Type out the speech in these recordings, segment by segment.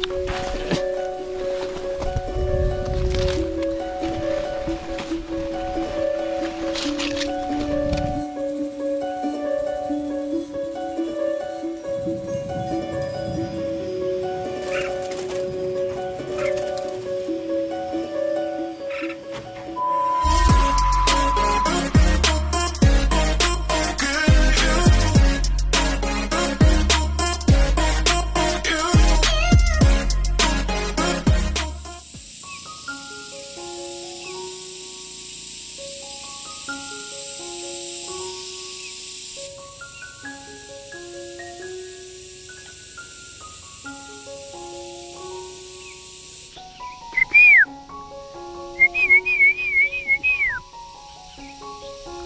Yeah.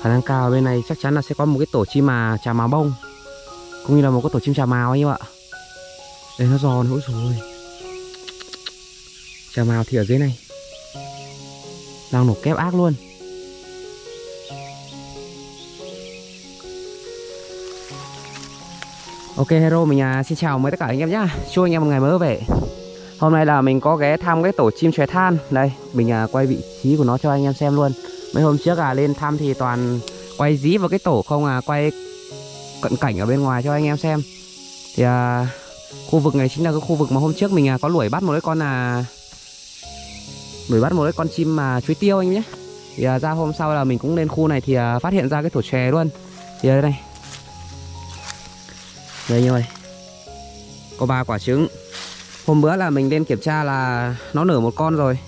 Khả năng cao bên này chắc chắn là sẽ có một cái tổ chim mà trà mào bông. Cũng như là một cái tổ chim trà mào anh em ạ. Đây nó giòn hỗi rồi. Trà mào thì ở dưới này. Đang nổ kép ác luôn. Ok Hero mình à, xin chào mời tất cả anh em nhá. Chúc anh em một ngày mới về. Hôm nay là mình có ghé thăm cái tổ chim chòe than. Đây mình à, quay vị trí của nó cho anh em xem luôn. Mấy hôm trước à lên thăm thì toàn quay dí vào cái tổ không à Quay cận cảnh ở bên ngoài cho anh em xem. Thì à, khu vực này chính là cái khu vực mà hôm trước mình à, có đuổi bắt một cái con là đuổi bắt một cái con chim mà chuối tiêu anh em nhé. Thì à, ra hôm sau là mình cũng lên khu này thì à, phát hiện ra cái tổ chè luôn. Thì à, đây này. Đây như này Có ba quả trứng. Hôm bữa là mình lên kiểm tra là Nó nở một con rồi.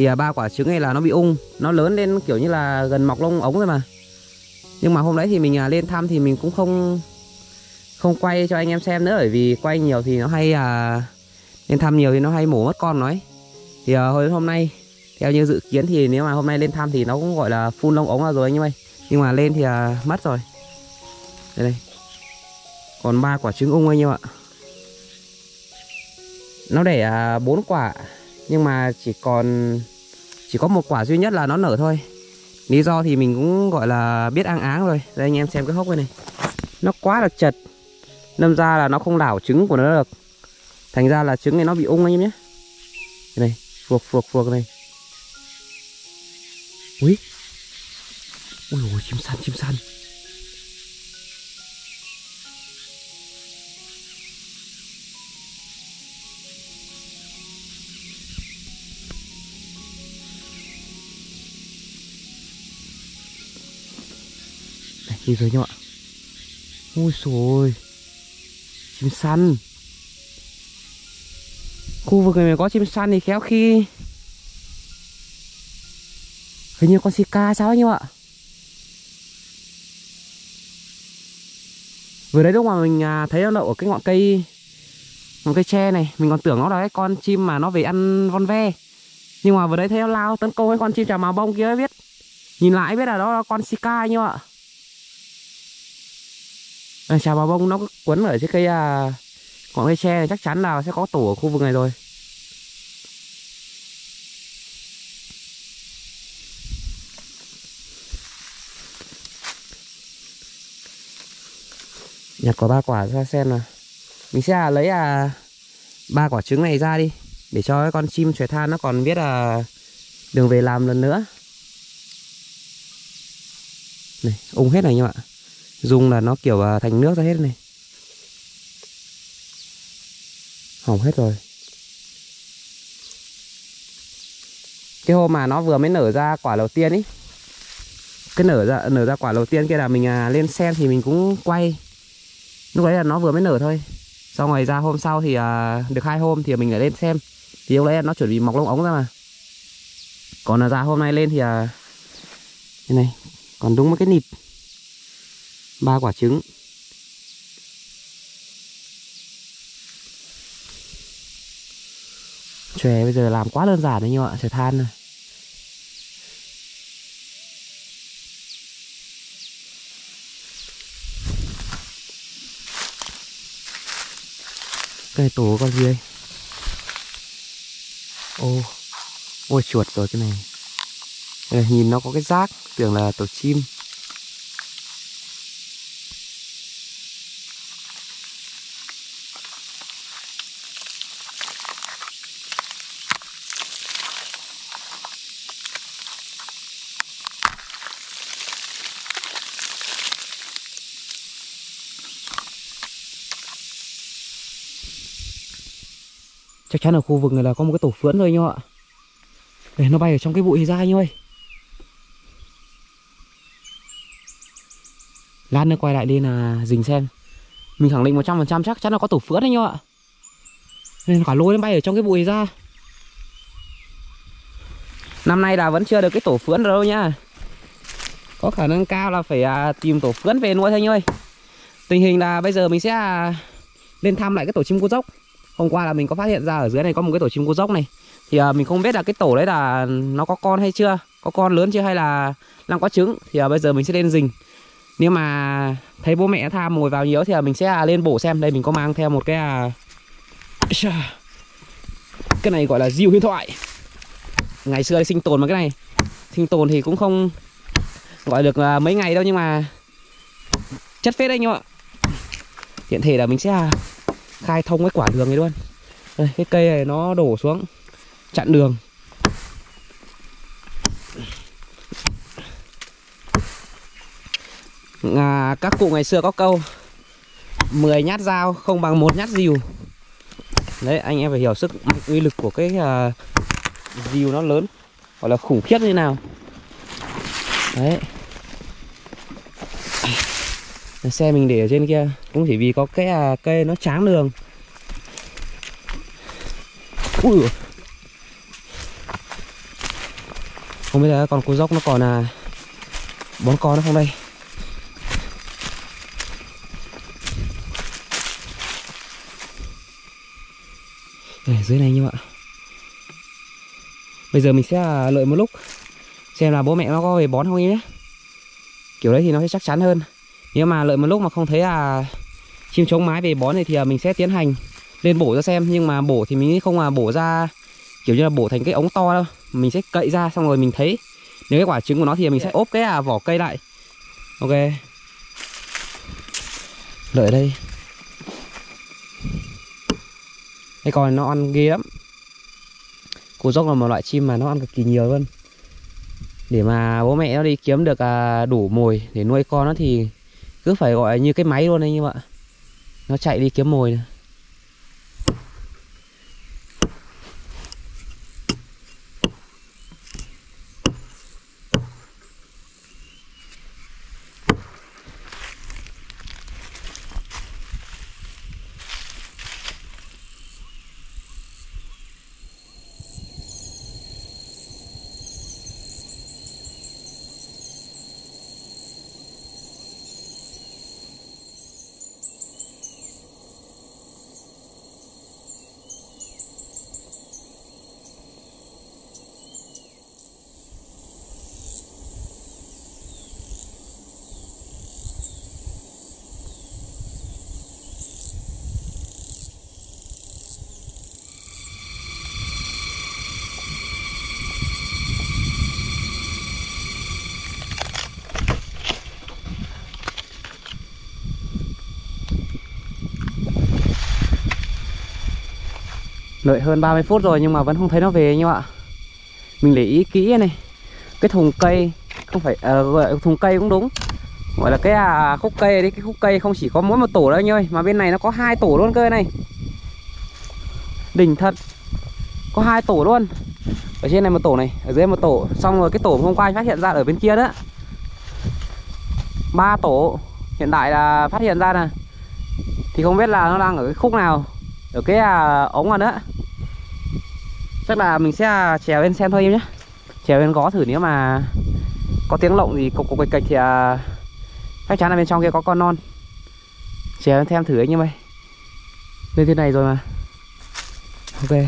Thì à, ba quả trứng này là nó bị ung Nó lớn lên kiểu như là gần mọc lông ống rồi mà. Nhưng mà hôm đấy thì mình à, lên thăm Thì mình cũng không Không quay cho anh em xem nữa Bởi vì quay nhiều thì nó hay à Lên thăm nhiều thì nó hay mổ mất con nói Thì à, hồi hôm nay Theo như dự kiến thì nếu mà hôm nay lên thăm Thì nó cũng gọi là phun lông ống ra rồi anh em ơi. Nhưng mà lên thì à, mất rồi. Đây đây. Còn ba quả trứng ung anh em ạ. Nó để à, bốn quả nhưng mà chỉ còn, chỉ có một quả duy nhất là nó nở thôi. Lý do thì mình cũng, gọi là, biết ăn áng rồi. Đây, anh em xem cái hốc này này. Nó quá là chật. Nâm ra là nó không đảo trứng của nó được. Thành ra là trứng này nó bị ung anh em nhé. Đây này, phuộc phuộc phuộc này. Ui ui ôi chim săn chim săn. Đây, rồi nhá ạ Ui xồi Chim săn. Khu vực này có chim săn thì khéo khi Hình như con Sika sao anh em ạ Vừa đấy lúc mà mình à, thấy nó đậu ở cái ngọn cây Ngọn cây tre này Mình còn tưởng nó là cái con chim mà nó về ăn von ve. Nhưng mà vừa đấy thấy nó lao tấn công cái con chim trà màu bông kia biết. Nhìn lại biết là đó là con Sika anh em ạ Ờ, à, Trà bông nó cứ quấn ở trên cây à, còn cây tre này chắc chắn là sẽ có tổ ở khu vực này rồi. Nhặt có ba quả ra xem nào. Mình sẽ à, lấy à ba quả trứng này ra đi để cho cái con chim chòe than nó còn biết là đường về làm lần nữa. Này ung hết này anh em ạ dung là nó kiểu à, thành nước ra hết này. Hỏng hết rồi. Cái hôm mà nó vừa mới nở ra quả đầu tiên ý cái nở ra nở ra quả đầu tiên kia là mình à, lên xem thì mình cũng quay. Lúc đấy là nó vừa mới nở thôi. Sau ngoài ra hôm sau thì à, được hai hôm thì mình lại lên xem. Thì lúc đấy là nó chuẩn bị mọc lông ống ra mà. Còn là ra hôm nay lên thì à, này còn đúng một cái nịp ba quả trứng. Chòe bây giờ làm quá đơn giản đấy nhưng ạ chòe than này. Cái này tổ con gì đây? Ô ôi chuột rồi cái này. Đây, nhìn nó có cái rác tưởng là tổ chim. Chắc chắn ở khu vực này là có một cái tổ phướn rồi anh em ạ. Đây nó bay ở trong cái bụi ra anh ơi. Lát nữa quay lại đi là dình xem. Mình khẳng định 100% chắc chắn là có tổ phướn anh em ạ. Nên cả lôi nó bay ở trong cái bụi ra. Năm nay là vẫn chưa được cái tổ phướn đâu nha, có khả năng cao là phải à, tìm tổ phướn về nuôi thôi anh ơi. Tình hình là bây giờ mình sẽ à, lên thăm lại cái tổ chim cô dốc hôm qua là mình có phát hiện ra ở dưới này có một cái tổ chim cô dốc này. Thì à, mình không biết là cái tổ đấy là nó có con hay chưa có con lớn chưa hay là đang có trứng. Thì à, bây giờ mình sẽ lên rình. Nếu mà thấy bố mẹ tham mồi vào nhiều thì à, mình sẽ à, lên bổ xem. Đây mình có mang theo một cái à... cái này gọi là diều huyền thoại. Ngày xưa sinh tồn mà cái này. Sinh tồn thì cũng không gọi được à, mấy ngày đâu nhưng mà chất phết đấy anh em ạ. Hiện thể là mình sẽ à, khai thông cái quả đường này luôn. Đây, cái cây này nó đổ xuống chặn đường. À, các cụ ngày xưa có câu 10 nhát dao không bằng một nhát dìu. Đấy anh em phải hiểu sức uy lực của cái uh, dìu nó lớn gọi là khủng khiếp như nào. Đấy xe mình để ở trên kia cũng chỉ vì có cái à, cây nó tráng đường. Ui không biết là còn cô dốc nó còn là bón con nó không đây? Đây, dưới này như vậy bây giờ mình sẽ à, lợi một lúc. Xem là bố mẹ nó có về bón không nhé. Kiểu đấy thì nó sẽ chắc chắn hơn nếu mà lợi một lúc mà không thấy là chim trống mái về bón này thì à, mình sẽ tiến hành lên bổ ra xem. Nhưng mà bổ thì mình không là bổ ra kiểu như là bổ thành cái ống to đâu. Mình sẽ cậy ra xong rồi mình thấy nếu cái quả trứng của nó thì mình sẽ ốp cái à, vỏ cây lại. Ok. Lợi đây. Đây còn nó ăn ghê lắm. Cô dốc là một loại chim mà nó ăn cực kỳ nhiều luôn. Để mà bố mẹ nó đi kiếm được à, đủ mồi để nuôi con nó thì cứ phải gọi như cái máy luôn anh em ạ Nó chạy đi kiếm mồi này. Đợi hơn 30 phút rồi nhưng mà vẫn không thấy nó về anh em ạ. Mình để ý kỹ này. Cái thùng cây Không phải à, gọi thùng cây cũng đúng. Gọi là cái à, khúc cây đấy Cái khúc cây không chỉ có mỗi một tổ đâu anh ơi Mà bên này nó có hai tổ luôn cơ này. Đỉnh thật. Có hai tổ luôn. Ở trên này một tổ này Ở dưới một tổ. Xong rồi cái tổ hôm qua anh phát hiện ra ở bên kia đó. Ba tổ. Hiện tại là phát hiện ra nè. Thì không biết là nó đang ở cái khúc nào. Ở cái à, ống nào nữa chắc là mình sẽ trèo lên xem thôi em nhé. Trèo lên gõ thử nếu mà có tiếng lộng thì cục cục kịch cạch thì à, chắc chắn là bên trong kia có con non. Trèo lên xem thử anh em ơi. Lên thế này rồi mà. Ok.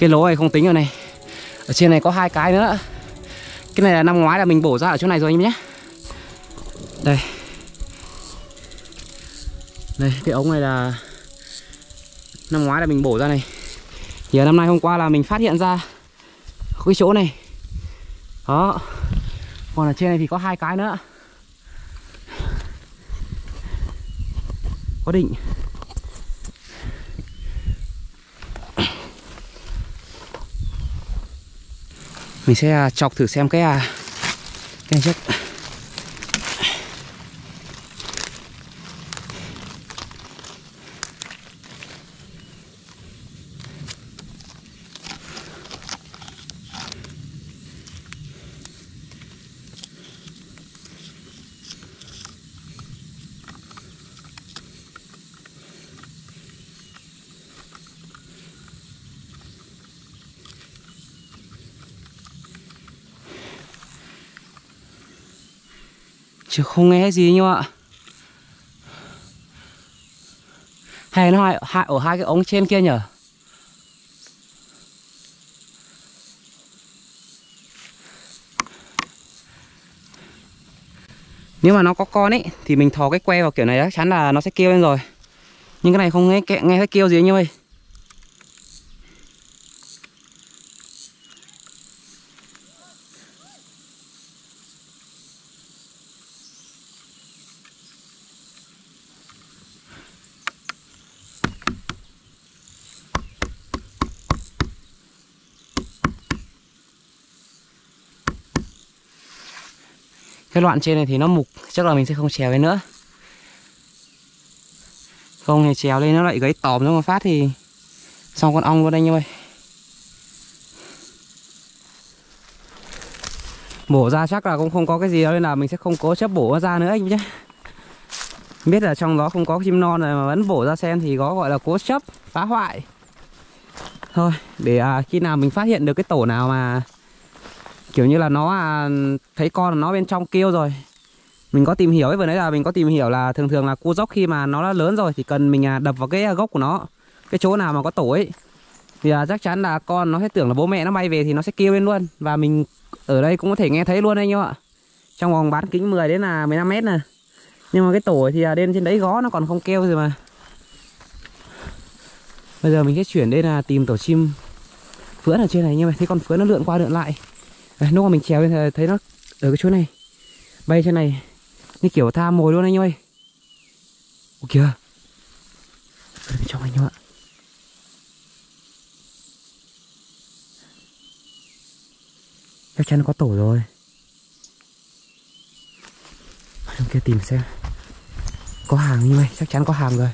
Cái lỗ này không tính rồi này. Ở trên này có hai cái nữa. Cái này là năm ngoái là mình bổ ra ở chỗ này rồi anh em nhé. Đây. Đây, cái ống này là Năm ngoái là mình bổ ra này. Thì năm nay hôm qua là mình phát hiện ra Cái chỗ này. Đó. Còn ở trên này thì có hai cái nữa. Có định. Mình sẽ à, chọc thử xem cái à, cái này chắc chứ không nghe gì nhưng mà hay nó hại, hại ở hai cái ống trên kia nhở? Nếu mà nó có con ấy thì mình thò cái que vào kiểu này chắc chắn là nó sẽ kêu lên rồi. Nhưng cái này không nghe nghe thấy kêu gì anh ơi. Cái đoạn trên này thì nó mục chắc là mình sẽ không trèo lên nữa. Không thì trèo lên nó lại gãy tòm nó mà phát thì xong con ong luôn anh ơi. Bổ ra chắc là cũng không có cái gì đâu nên là mình sẽ không cố chấp bổ ra nữa anh nhé. Biết là trong đó không có chim non rồi mà vẫn bổ ra xem thì có gọi là cố chấp phá hoại. Thôi để à, khi nào mình phát hiện được cái tổ nào mà kiểu như là nó à, thấy con nó bên trong kêu rồi. Mình có tìm hiểu ấy vừa nãy là mình có tìm hiểu là thường thường là cua dốc khi mà nó đã lớn rồi thì cần mình à, đập vào cái à, gốc của nó cái chỗ nào mà có tổ ấy. Thì à, chắc chắn là con nó sẽ tưởng là bố mẹ nó bay về thì nó sẽ kêu lên luôn. Và mình ở đây cũng có thể nghe thấy luôn anh em ạ. Trong vòng bán kính 10 đến là 15 mét nè. Nhưng mà cái tổ thì à, lên trên đấy gó nó còn không kêu rồi mà. Bây giờ mình sẽ chuyển đây là tìm tổ chim phướn ở trên này nhưng mà thấy con phướn nó lượn qua lượn lại. Đấy, lúc mà mình trèo lên thấy nó ở cái chỗ này. Bay trên này. Như kiểu tha mồi luôn anh ơi. Ủa kìa. Ở bên trong anh em ạ. Chắc chắn có tổ rồi. Ở trong kia tìm xem. Có hàng như vậy chắc chắn có hàng rồi.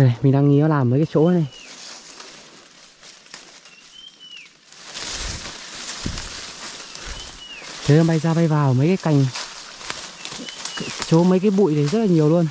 Đây này, mình đang nghĩ nó làm mấy cái chỗ này. Thế nó bay ra bay vào mấy cái cành Chỗ mấy cái bụi này rất là nhiều luôn.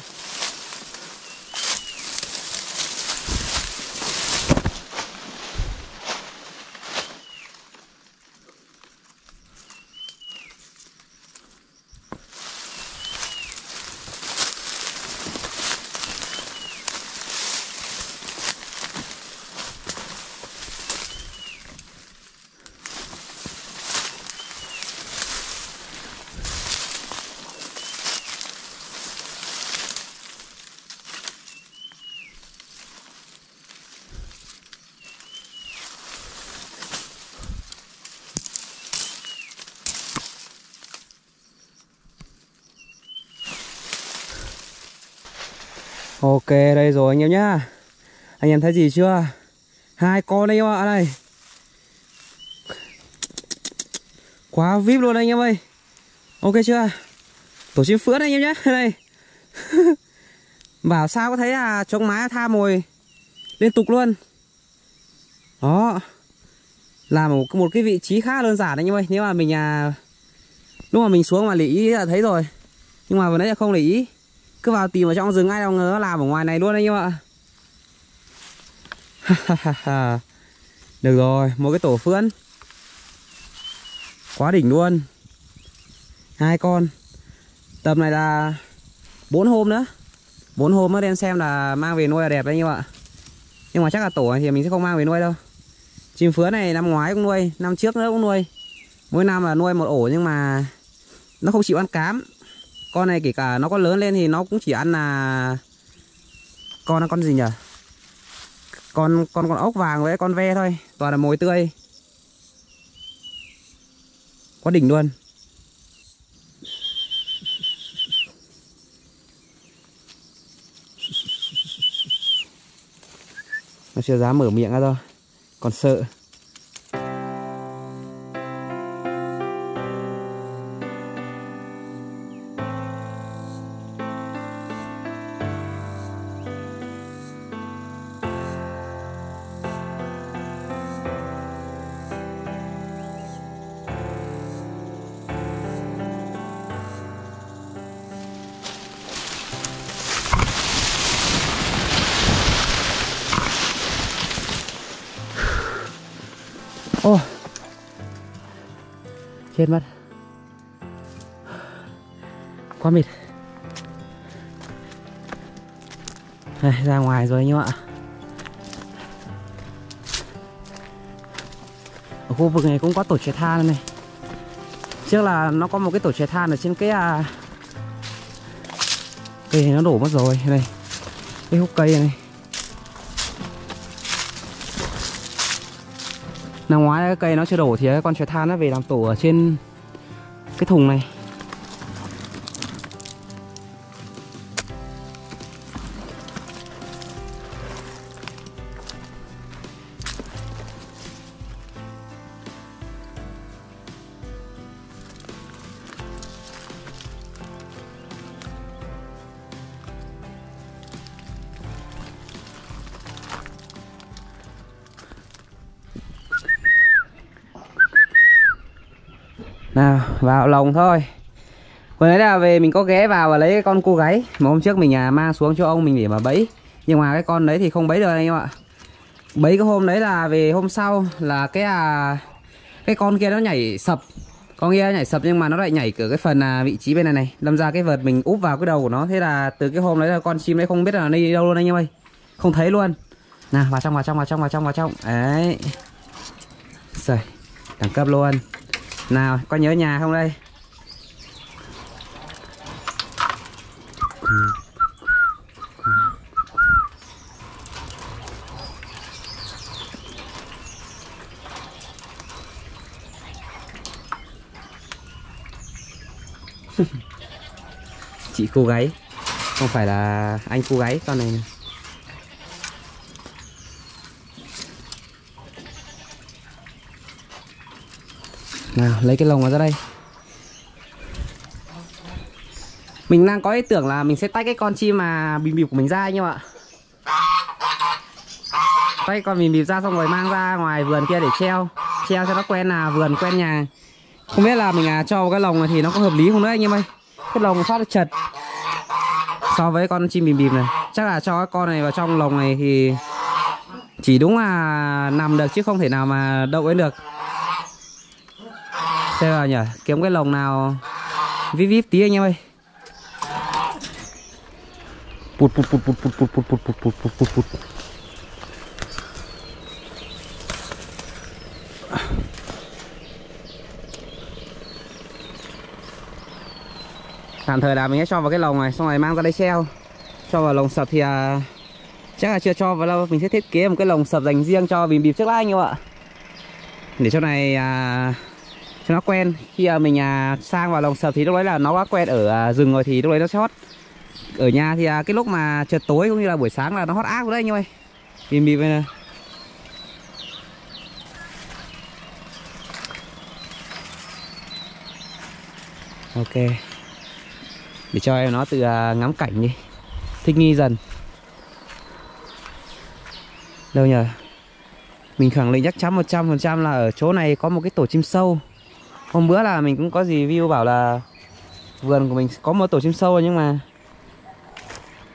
Ok đây rồi anh em nhá. Anh em thấy gì chưa? Hai con đây em ạ đây. Quá vip luôn anh em ơi. Ok chưa? Tổ chim phướn anh em nhé Đây. Bảo sao có thấy là trống má tha mồi Liên tục luôn. Đó. Là một, một cái vị trí khá đơn giản anh em ơi. Nếu mà mình à, Lúc mà mình xuống mà lý ý là thấy rồi. Nhưng mà vừa nãy là không để ý. Cứ vào tìm ở trong rừng ai đâu ngờ nó làm ở ngoài này luôn anh em ạ. Được rồi, một cái tổ phướn Quá đỉnh luôn. Hai con. Tầm này là bốn hôm nữa. Bốn hôm mới đem xem là mang về nuôi là đẹp đấy anh em ạ. Nhưng mà chắc là tổ này thì mình sẽ không mang về nuôi đâu. Chim phứa này năm ngoái cũng nuôi Năm trước nữa cũng nuôi. Mỗi năm là nuôi một ổ nhưng mà Nó không chịu ăn cám. Con này kể cả nó có lớn lên thì nó cũng chỉ ăn là Con là con gì nhỉ? Con con con ốc vàng với con ve thôi, Toàn là mồi tươi. Quá đỉnh luôn. Nó chưa dám mở miệng ra đâu. Còn sợ. Chết mất Quá mệt Đây, ra ngoài rồi anh em ạ. Ở khu vực này cũng có tổ chè than này Trước là nó có một cái tổ chè than ở trên cái à... Cây này nó đổ mất rồi này. Cái hút cây này. Năm ngoái cái cây nó chưa đổ thì con chó than nó về làm tổ ở trên cái thùng này. Nào vào lồng thôi. Vừa nãy là về mình có ghé vào và lấy cái con cô gáy Mà hôm trước mình à, mang xuống cho ông mình để mà bẫy. Nhưng mà cái con đấy thì không bẫy được anh em ạ. Bẫy cái hôm đấy là về hôm sau là cái à Cái con kia nó nhảy sập. Con kia nhảy sập nhưng mà nó lại nhảy cửa cái phần à, vị trí bên này này. Đâm ra cái vợt mình úp vào cái đầu của nó. Thế là từ cái hôm đấy là con chim đấy không biết là đi đâu luôn anh em ơi. Không thấy luôn. Nào vào trong vào trong vào trong vào trong vào trong. Đấy. Rồi Đẳng cấp luôn nào có nhớ nhà không đây chị cô gái không phải là anh cô gái con này, này. Nào lấy cái lồng vào ra đây. Mình đang có ý tưởng là mình sẽ tách cái con chim mà bìm bịp của mình ra anh em ạ. Tách con bìm bịp ra xong rồi mang ra ngoài vườn kia để treo. Treo cho nó quen là vườn quen nhà. Không biết là mình à, cho vào cái lồng này thì nó có hợp lý không nữa anh em ơi. Cái lồng phát chật. So với con chim bìm bìm này. Chắc là cho cái con này vào trong lồng này thì chỉ đúng là nằm được chứ không thể nào mà đậu ấy được xem vào nhỉ kiếm cái lồng nào vip vip tí anh em ơi pụt pụt pụt pụt pụt pụt pụt pụt pụt pụt pụt pụt tạm thời là mình sẽ cho vào cái lồng này xong rồi mang ra đây treo cho vào lồng sập thì à, chắc là chưa cho vào đâu mình sẽ thiết kế một cái lồng sập dành riêng cho bìm bịp trước lá anh em ạ để cho này à, cho nó quen. Khi mà mình à, sang vào lồng sập thì lúc đấy là nó đã quen ở à, rừng rồi thì lúc đấy nó sót ở nhà thì à, cái lúc mà trời tối cũng như là buổi sáng là nó hót ác rồi đấy anh ơi. Bìm bìm này. Ok. Để cho em nó tự ngắm cảnh đi. Thích nghi dần. Đâu nhờ? Mình khẳng định chắc chắn 100% là ở chỗ này có một cái tổ chim sâu hôm bữa là mình cũng có review bảo là vườn của mình có một tổ chim sâu rồi nhưng mà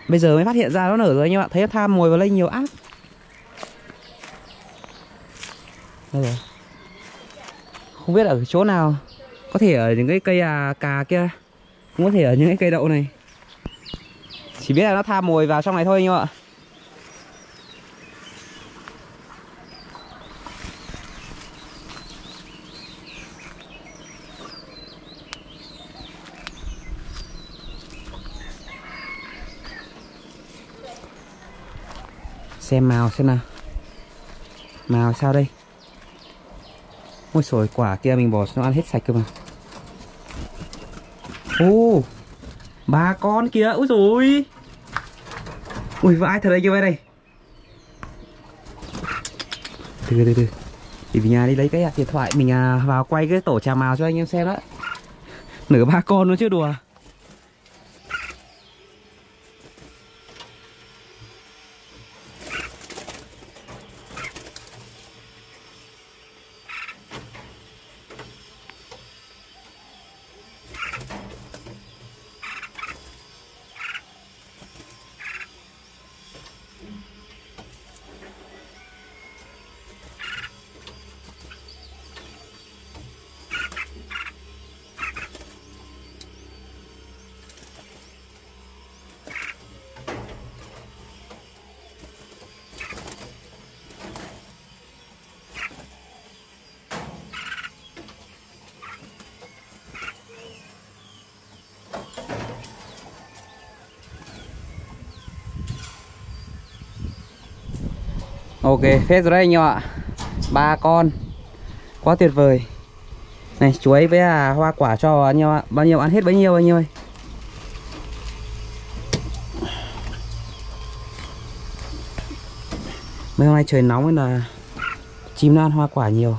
bây giờ mới phát hiện ra nó nở rồi anh em ạ. Thấy nó tham mồi vào lên nhiều ác. Đây rồi. Không biết ở chỗ nào có thể ở những cái cây à, cà kia. Cũng có thể ở những cái cây đậu này. Chỉ biết là nó tham mồi vào trong này thôi anh em ạ. Xem màu xem nào. Màu sao đây? Ôi sồi quả kia mình bỏ nó ăn hết sạch cơ mà. Ô, ba con kìa ui rồi ui, vãi, thật đấy kia đây. Từ từ từ. Thì về nhà đi lấy cái à, điện thoại mình à, vào quay cái tổ trà màu cho anh em xem đó nửa ba con nó chứ đùa. Ok, phết rồi đấy anh em ạ. Ba con. Quá tuyệt vời. Này, chuối với à, hoa quả cho anh em ạ. Bao nhiêu ăn hết bấy nhiêu anh em ơi? Mấy hôm nay trời nóng nên là Chim nó ăn hoa quả nhiều.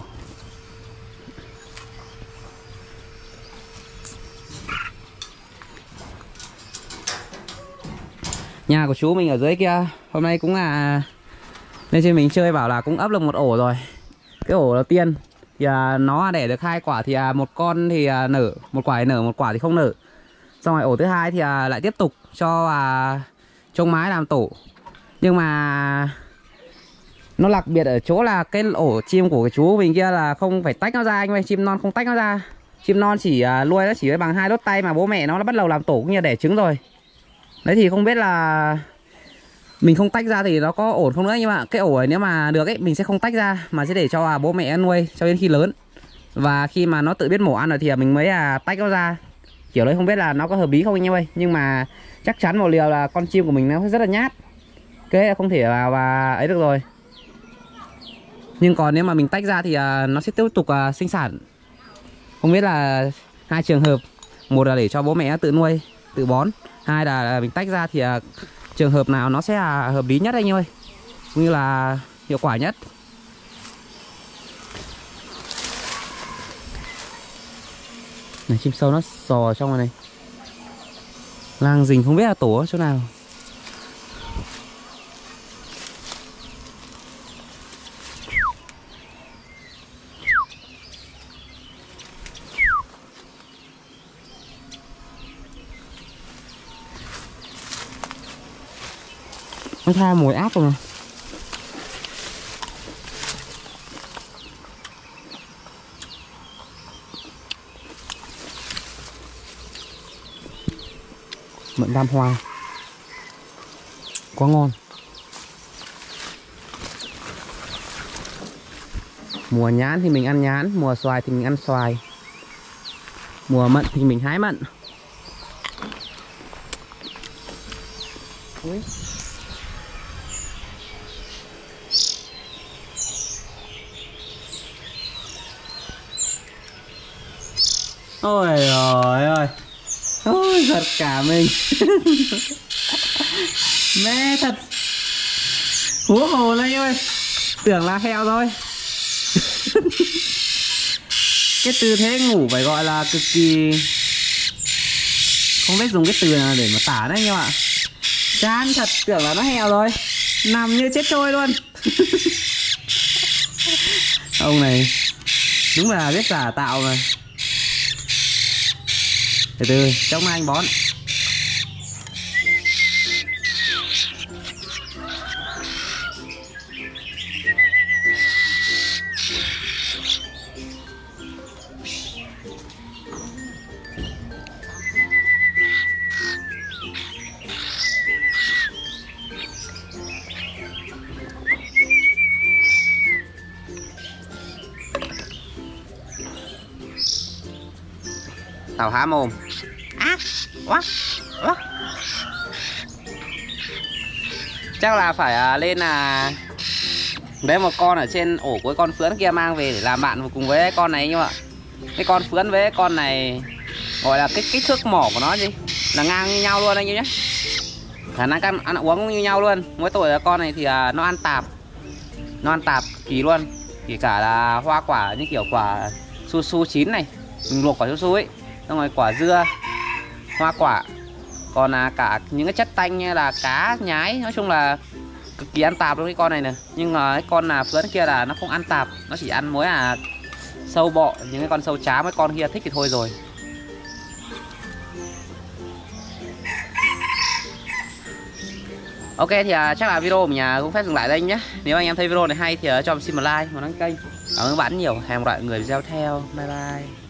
Nhà của chú mình ở dưới kia. Hôm nay cũng là nên trên mình chơi bảo là cũng ấp được một ổ rồi. Cái ổ đầu tiên. Thì à, nó đẻ được hai quả thì à, một con thì à, nở. Một quả thì nở một quả thì không nở. Xong rồi ổ thứ hai thì à, lại tiếp tục cho à, trông mái làm tổ. Nhưng mà nó đặc biệt ở chỗ là cái ổ chim của cái chú mình kia là không phải tách nó ra anh ơi. Chim non không tách nó ra. Chim non chỉ à, nuôi nó chỉ bằng hai đốt tay mà bố mẹ nó nó bắt đầu làm tổ cũng như đẻ trứng rồi. Đấy thì không biết là mình không tách ra thì nó có ổn không nữa nhưng mà cái ổ ấy nếu mà được ấy mình sẽ không tách ra mà sẽ để cho à, bố mẹ nuôi cho đến khi lớn. Và khi mà nó tự biết mổ ăn rồi thì à, mình mới à, tách nó ra. Kiểu đấy không biết là nó có hợp lý không anh em ơi? Nhưng mà chắc chắn một điều là con chim của mình nó rất là nhát. Cái không thể vào và ấy được rồi. Nhưng còn nếu mà mình tách ra thì à, nó sẽ tiếp tục à, sinh sản. Không biết là hai trường hợp một là để cho bố mẹ tự nuôi tự bón hai là à, mình tách ra thì à, trường hợp nào nó sẽ là hợp lý nhất anh ơi? Cũng như là hiệu quả nhất? Này, chim sâu nó sò trong này này. Lang rình không biết là tổ ở chỗ nào. Nó tha mùi áp rồi nè mận đam hoa. Quá ngon. Mùa nhãn thì mình ăn nhãn, mùa xoài thì mình ăn xoài. Mùa mận thì mình hái mận. Ui. Ôi trời ơi. Ôi, giật cả mình. Mê thật. Hú hồ lên ơi. Tưởng là heo thôi. Cái tư thế ngủ phải gọi là cực kỳ không biết dùng cái từ nào để mà tả đấy anh em ạ. Chán thật, tưởng là nó heo rồi nằm như chết trôi luôn. Ông này đúng là biết giả tạo mà từ từ. Trong anh bón. Tàu há mồm quá quá chắc là phải à, lên là đấy một con ở trên ổ cuối con phướn kia mang về để làm bạn cùng với con này nhưng mà cái con phướn với con này gọi là cái kích thước mỏ của nó gì là ngang như nhau luôn anh em nhé. Khả năng ăn, ăn uống cũng như nhau luôn. Mỗi tuổi là con này thì à, nó ăn tạp. Nó ăn tạp kỳ luôn. Kể cả là hoa quả như kiểu quả su su chín này. Mình luộc quả su su ấy. Xong rồi quả dưa hoa quả. Còn là cả những cái chất tanh như là cá nhái nói chung là cực kỳ ăn tạp luôn cái con này nè. Nhưng mà cái con là phướn kia là nó không ăn tạp nó chỉ ăn mỗi là sâu bọ những cái con sâu chá mấy con kia thích thì thôi rồi. Ok thì à, chắc là video của mình à, cũng phép dừng lại đây nhé. Nếu anh em thấy video này hay thì à, cho mình xin một like, một đăng kênh. Cảm ơn các bạn nhiều. Hẹn gặp lại người video theo. Bye bye.